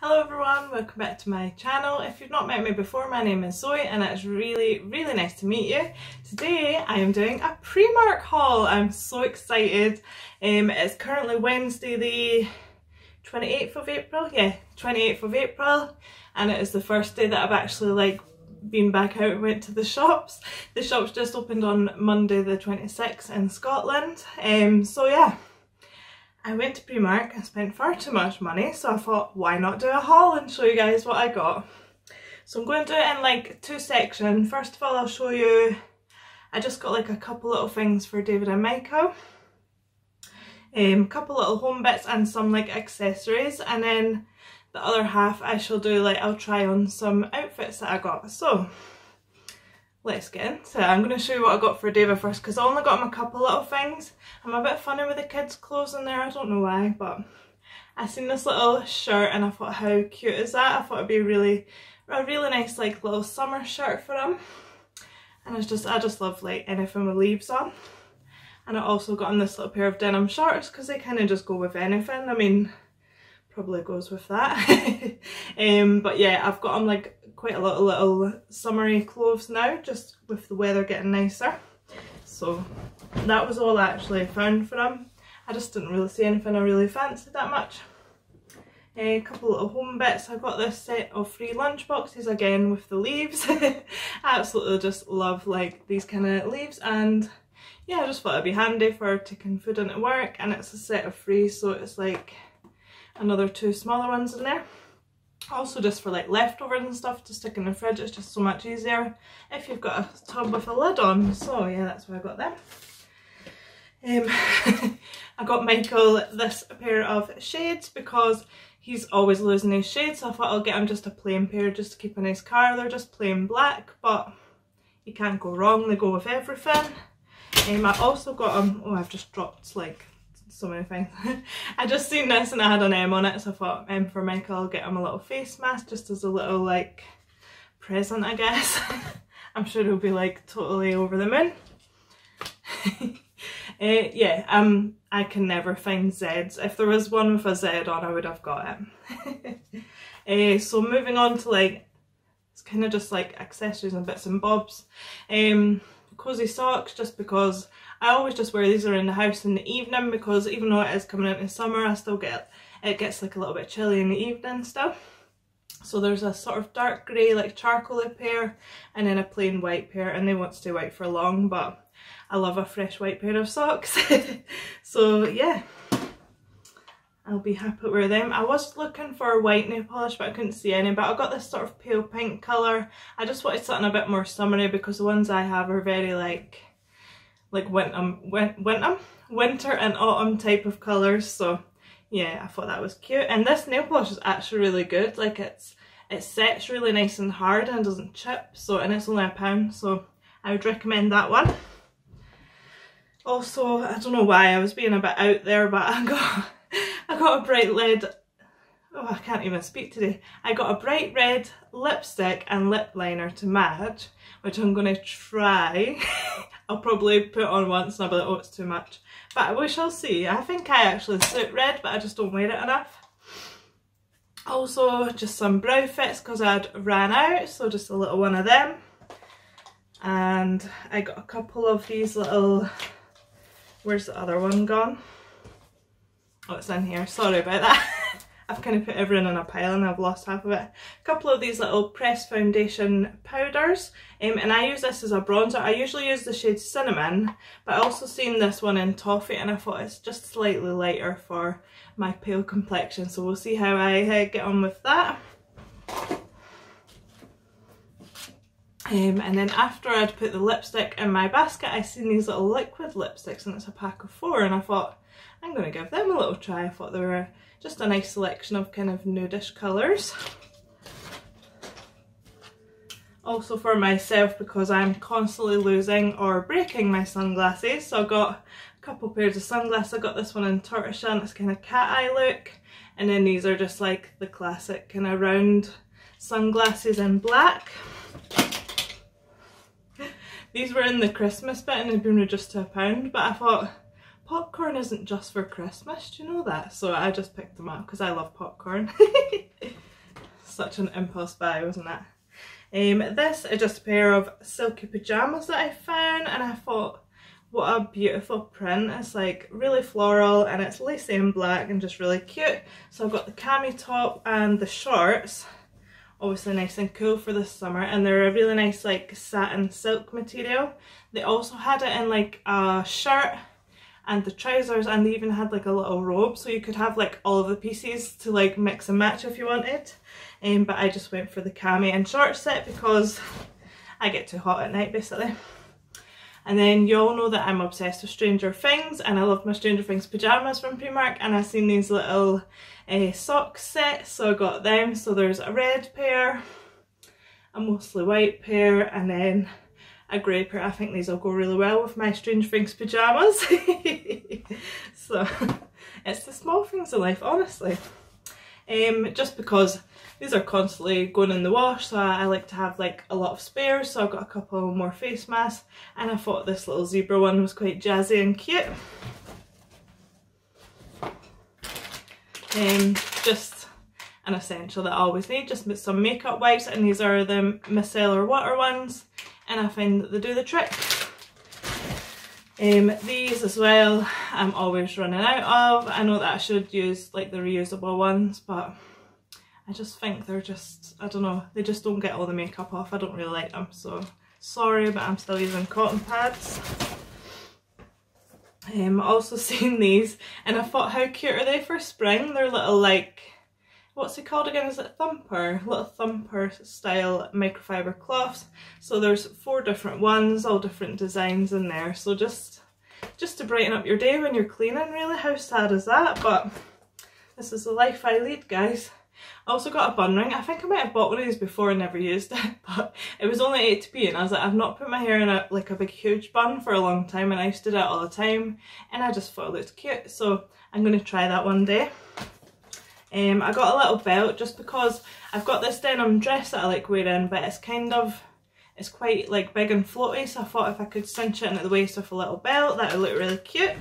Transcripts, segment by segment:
Hello everyone, welcome back to my channel. If you've not met me before, my name is Zoe and it's really, really nice to meet you. Today I am doing a Primark haul. I'm so excited. Um, it's currently Wednesday the 28th of April, yeah, 28th of April and it is the first day that I've actually like been back out and went to the shops. The shops just opened on Monday the 26th in Scotland. Um, so yeah, I went to Primark and spent far too much money so I thought why not do a haul and show you guys what I got. So I'm going to do it in like two sections. First of all I'll show you, I just got like a couple little things for David and Michael. A um, couple little home bits and some like accessories and then the other half I shall do like I'll try on some outfits that I got. So let's get into it. I'm going to show you what I got for David first because I only got him a couple little things. I'm a bit funny with the kids clothes in there, I don't know why, but I seen this little shirt and I thought how cute is that? I thought it'd be really, a really nice like little summer shirt for him. And it's just, I just love like anything with leaves on. And I also got him this little pair of denim shorts because they kind of just go with anything. I mean, probably goes with that. um, but yeah, I've got him like quite a lot of little summery clothes now, just with the weather getting nicer. So that was all I actually found for them. I just didn't really see anything I really fancied that much. Eh, a couple of home bits. I got this set of free lunch boxes again with the leaves. I absolutely just love like these kind of leaves and yeah I just thought it'd be handy for taking food into work and it's a set of free so it's like another two smaller ones in there. Also just for like leftovers and stuff to stick in the fridge, it's just so much easier if you've got a tub with a lid on. So yeah, that's why I got them. Um, I got Michael this pair of shades because he's always losing his shades so I thought I'll get him just a plain pair just to keep a nice car. They're just plain black but you can't go wrong, they go with everything. Um, I also got him, oh I've just dropped like so many things. I just seen this and I had an M on it so I thought um, for Michael I'll get him a little face mask just as a little like present I guess. I'm sure he'll be like totally over the moon. uh, yeah, um, I can never find Z's. If there was one with a Z on I would have got it. uh, so moving on to like, it's kind of just like accessories and bits and bobs. Um, cozy socks just because I always just wear these around the house in the evening because even though it is coming into summer I still get it gets like a little bit chilly in the evening stuff. So there's a sort of dark grey like charcoal pair and then a plain white pair and they won't stay white for long but I love a fresh white pair of socks. so yeah, I'll be happy wear them. I was looking for a white nail polish but I couldn't see any but I got this sort of pale pink colour. I just wanted something a bit more summery because the ones I have are very like like winter, winter, winter and autumn type of colours. So yeah, I thought that was cute. And this nail polish is actually really good. Like it's it sets really nice and hard and doesn't chip. So and it's only a pound. So I would recommend that one. Also, I don't know why I was being a bit out there, but I got I got a bright red oh I can't even speak today. I got a bright red lipstick and lip liner to match, which I'm going to try. I'll probably put on once and I'll be like, oh it's too much. But we shall see. I think I actually suit red, but I just don't wear it enough. Also, just some brow fits because I'd ran out, so just a little one of them. And I got a couple of these little, where's the other one gone? It's in here, sorry about that. I've kind of put everything in a pile and I've lost half of it. A couple of these little pressed foundation powders um, and I use this as a bronzer. I usually use the shade Cinnamon but I also seen this one in Toffee and I thought it's just slightly lighter for my pale complexion so we'll see how I uh, get on with that. Um, and then after I'd put the lipstick in my basket I seen these little liquid lipsticks and it's a pack of four and I thought I'm going to give them a little try. I thought they were just a nice selection of kind of nudish colours. Also for myself because I'm constantly losing or breaking my sunglasses. So I've got a couple pairs of sunglasses. I got this one in tortoiseshell it's kind of cat eye look. And then these are just like the classic kind of round sunglasses in black. These were in the Christmas bit and they've been reduced to a pound, but I thought popcorn isn't just for Christmas, do you know that? So I just picked them up because I love popcorn. such an impulse buy, wasn't it? Um, this is just a pair of silky pyjamas that I found and I thought what a beautiful print. It's like really floral and it's lacy and black and just really cute. So I've got the cami top and the shorts. Obviously nice and cool for the summer and they're a really nice like satin silk material. They also had it in like a shirt and the trousers and they even had like a little robe so you could have like all of the pieces to like mix and match if you wanted um, but I just went for the cami and short set because I get too hot at night basically. And then you all know that I'm obsessed with Stranger Things and I love my Stranger Things pyjamas from Primark and I've seen these little uh, sock sets so I got them. So there's a red pair, a mostly white pair and then a pair. I think these will go really well with my Stranger Things pyjamas. so it's the small things in life honestly. Um, just because these are constantly going in the wash so I, I, like to have like a lot of spares so I've got a couple more face masks and I thought this little zebra one was quite jazzy and cute. Um, just an essential that I always need, just some makeup wipes and these are the micellar water ones and I find that they do the trick. Um, these as well I'm always running out of. I know that I should use like the reusable ones but I just think they're just, I don't know, they just don't get all the makeup off. I don't really like them, so sorry, but I'm still using cotton pads. I um, also seen these and I thought how cute are they for spring? They're little like, what's it called again? Is it thumper? Little thumper style microfiber cloths. So there's four different ones, all different designs in there. So just, just to brighten up your day when you're cleaning really, how sad is that? But this is the life I lead guys. I also got a bun ring. I think I might have bought one of these before and never used it, but it was only 8p and I was like, I've not put my hair in a like a big huge bun for a long time and I used to do it all the time and I just thought it looked cute. So I'm going to try that one day. Um, I got a little belt just because I've got this denim dress that I like wearing but it's kind of, it's quite like big and floaty so I thought if I could cinch it in at the waist with a little belt that would look really cute.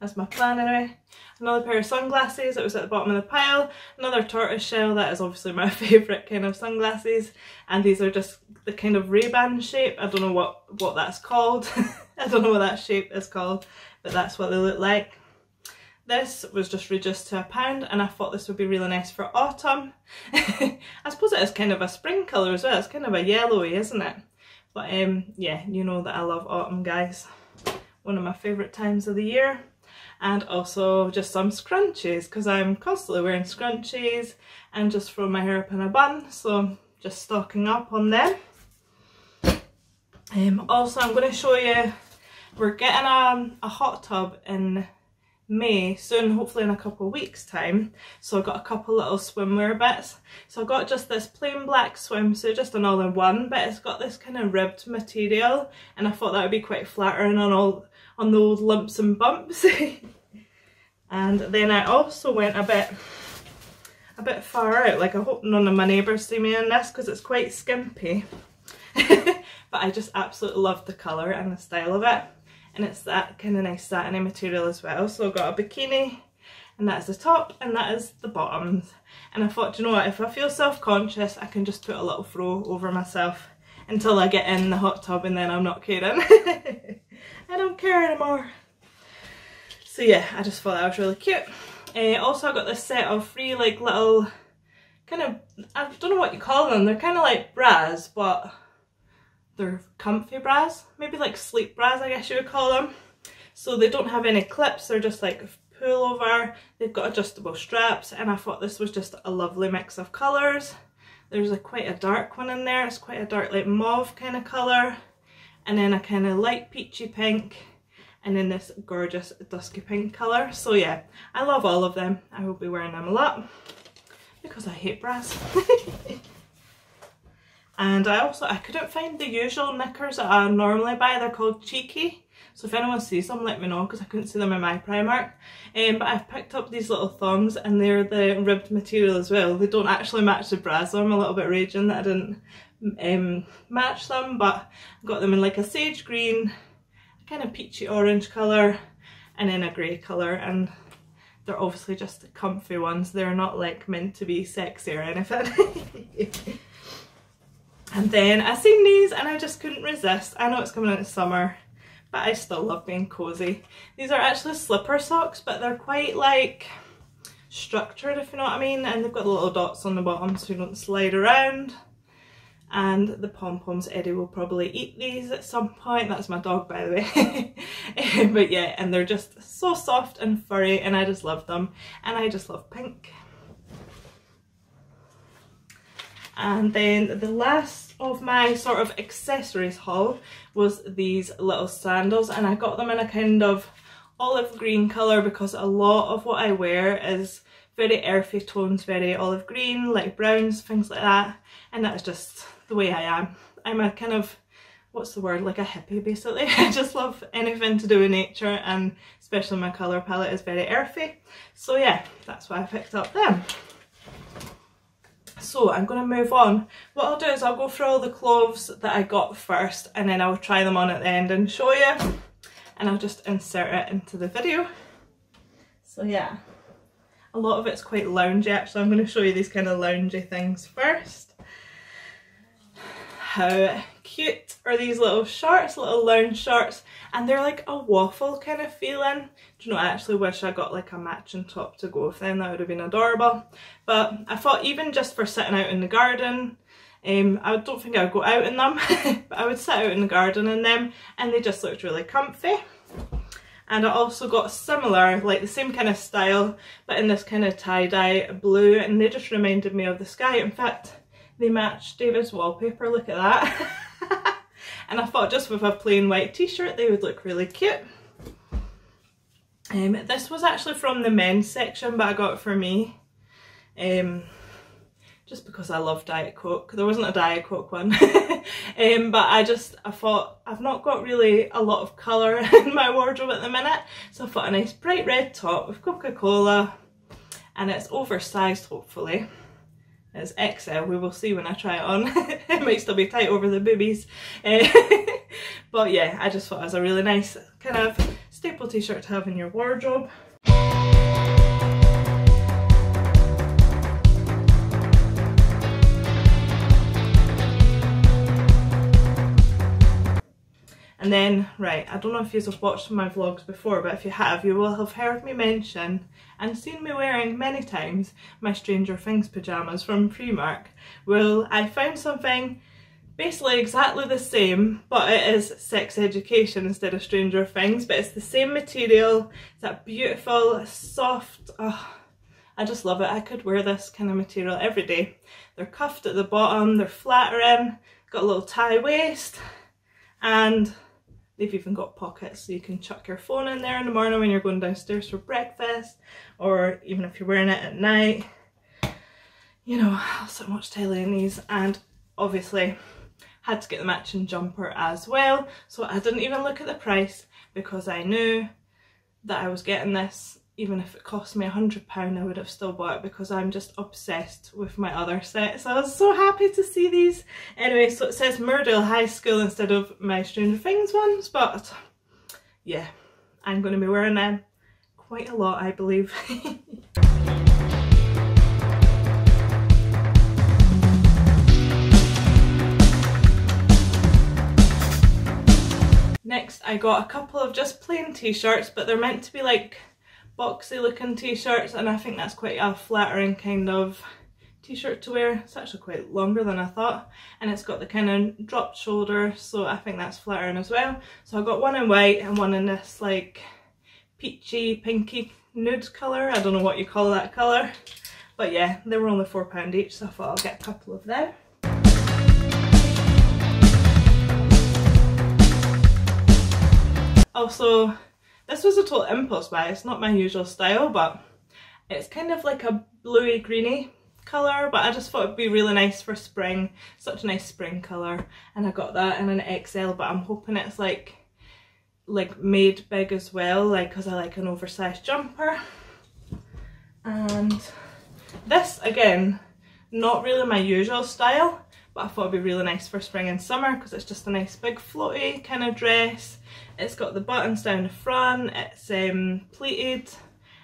That's my plan anyway. Another pair of sunglasses that was at the bottom of the pile, another tortoise shell, that is obviously my favourite kind of sunglasses, and these are just the kind of Ray-Ban shape, I don't know what, what that's called, I don't know what that shape is called, but that's what they look like. This was just reduced to a pound and I thought this would be really nice for autumn. I suppose it is kind of a spring colour as well, it's kind of a yellowy isn't it? But um, yeah, you know that I love autumn guys. One of my favourite times of the year and also just some scrunchies because I'm constantly wearing scrunchies and just throw my hair up in a bun so just stocking up on them. Um, also I'm going to show you, we're getting a, a hot tub in May soon, hopefully in a couple of weeks time. So I've got a couple little swimwear bits. So I've got just this plain black swimsuit, just an all-in-one, but it's got this kind of ribbed material and I thought that would be quite flattering on all on those lumps and bumps. and then I also went a bit a bit far out, like I hope none of my neighbours see me in this because it's quite skimpy. but I just absolutely love the colour and the style of it. And it's that kind of nice satiny material as well. So I've got a bikini and that is the top and that is the bottoms. And I thought, you know what, if I feel self-conscious, I can just put a little throw over myself until I get in the hot tub and then I'm not caring. I don't care anymore. So yeah, I just thought that was really cute. Uh, also I got this set of three like little kind of, I don't know what you call them, they're kind of like bras but they're comfy bras, maybe like sleep bras I guess you would call them. So they don't have any clips, they're just like pullover, they've got adjustable straps and I thought this was just a lovely mix of colours. There's a quite a dark one in there, it's quite a dark like mauve kind of colour and then a kind of light peachy pink and then this gorgeous dusky pink colour. So yeah, I love all of them. I will be wearing them a lot because I hate bras. and I also, I couldn't find the usual knickers that I normally buy. They're called Cheeky. So if anyone sees them, let me know because I couldn't see them in my Primark. Um, but I've picked up these little thongs and they're the ribbed material as well. They don't actually match the bras, so I'm a little bit raging that I didn't um, match them, but I got them in like a sage green, kind of peachy orange colour, and then a grey colour, and they're obviously just comfy ones. They're not like meant to be sexy or anything. and then I seen these and I just couldn't resist. I know it's coming into summer, but I still love being cozy. These are actually slipper socks, but they're quite like structured, if you know what I mean. And they've got the little dots on the bottom so you don't slide around and the pom-poms Eddie will probably eat these at some point that's my dog by the way but yeah and they're just so soft and furry and I just love them and I just love pink and then the last of my sort of accessories haul was these little sandals and I got them in a kind of olive green colour because a lot of what I wear is very earthy tones, very olive green, like browns, things like that. And that's just the way I am. I'm a kind of, what's the word, like a hippie basically. I just love anything to do with nature and especially my colour palette is very earthy. So yeah, that's why I picked up them. So I'm going to move on. What I'll do is I'll go through all the clothes that I got first and then I'll try them on at the end and show you. And I'll just insert it into the video. So yeah, a lot of it's quite loungy actually. I'm going to show you these kind of loungy things first how cute are these little shorts, little lounge shorts, and they're like a waffle kind of feeling. Do you know, I actually wish I got like a matching top to go with them, that would have been adorable. But I thought even just for sitting out in the garden, um, I don't think I would go out in them, but I would sit out in the garden in them, and they just looked really comfy. And I also got similar, like the same kind of style, but in this kind of tie-dye blue, and they just reminded me of the sky. In fact, they match David's wallpaper, look at that. and I thought just with a plain white t-shirt they would look really cute. Um, this was actually from the men's section but I got it for me. Um, just because I love Diet Coke. There wasn't a Diet Coke one. um, but I just, I thought, I've not got really a lot of colour in my wardrobe at the minute. So I thought a nice bright red top with Coca-Cola. And it's oversized, hopefully. It's XL, we will see when I try it on. it might still be tight over the boobies. Uh, but yeah, I just thought it was a really nice kind of staple t-shirt to have in your wardrobe. And then, right, I don't know if you've watched my vlogs before, but if you have, you will have heard me mention and seen me wearing many times my Stranger Things pyjamas from Primark. Well, I found something basically exactly the same, but it is sex education instead of Stranger Things, but it's the same material, it's that beautiful, soft, oh, I just love it. I could wear this kind of material every day. They're cuffed at the bottom, they're flattering, got a little tie waist, and They've even got pockets so you can chuck your phone in there in the morning when you're going downstairs for breakfast or even if you're wearing it at night. You know, so much telly in these and obviously had to get the matching jumper as well so I didn't even look at the price because I knew that I was getting this even if it cost me a hundred pound I would have still bought it because I'm just obsessed with my other sets. I was so happy to see these. Anyway, so it says Moordale High School instead of my Stranger Things ones, but yeah, I'm going to be wearing them quite a lot, I believe. Next I got a couple of just plain t-shirts but they're meant to be like boxy looking t-shirts and I think that's quite a flattering kind of t-shirt to wear. It's actually quite longer than I thought and it's got the kind of dropped shoulder so I think that's flattering as well. So I got one in white and one in this like peachy pinky nude colour. I don't know what you call that colour but yeah they were only £4 each so I thought I'll get a couple of them. Also this was a total impulse buy, it's not my usual style, but it's kind of like a bluey greeny colour, but I just thought it'd be really nice for spring. Such a nice spring colour. And I got that in an XL, but I'm hoping it's like like made big as well, like because I like an oversized jumper. And this, again, not really my usual style, but I thought it'd be really nice for spring and summer because it's just a nice big floaty kind of dress. It's got the buttons down the front, it's um, pleated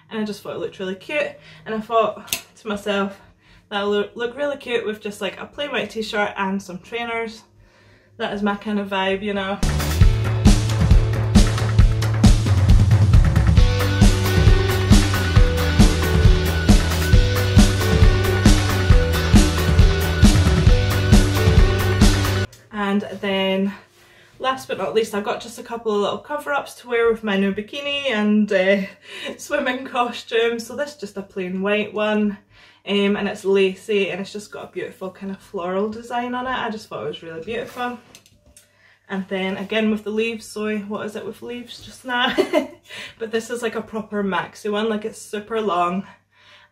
and I just thought it looked really cute and I thought to myself that'll look, look really cute with just like a plain white t-shirt and some trainers. That is my kind of vibe, you know. And then last but not least I've got just a couple of little cover-ups to wear with my new bikini and uh, swimming costume. So this is just a plain white one um, and it's lacy and it's just got a beautiful kind of floral design on it. I just thought it was really beautiful. And then again with the leaves, sorry, what is it with leaves just now? but this is like a proper maxi one, like it's super long.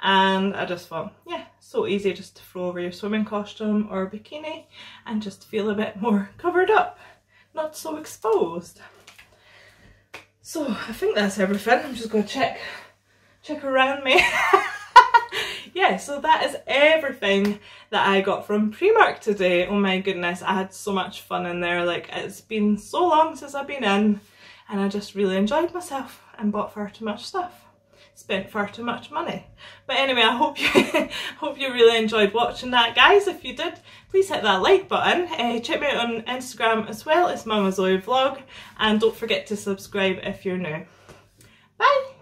And I just thought, yeah, so easy just to throw over your swimming costume or bikini and just feel a bit more covered up, not so exposed. So I think that's everything. I'm just to check, check around me. yeah, so that is everything that I got from Primark today. Oh my goodness, I had so much fun in there. Like, it's been so long since I've been in and I just really enjoyed myself and bought far too much stuff. Spent far too much money. But anyway, I hope you hope you really enjoyed watching that, guys. If you did, please hit that like button. Uh, check me out on Instagram as well. It's Mama Zoe Vlog. And don't forget to subscribe if you're new. Bye!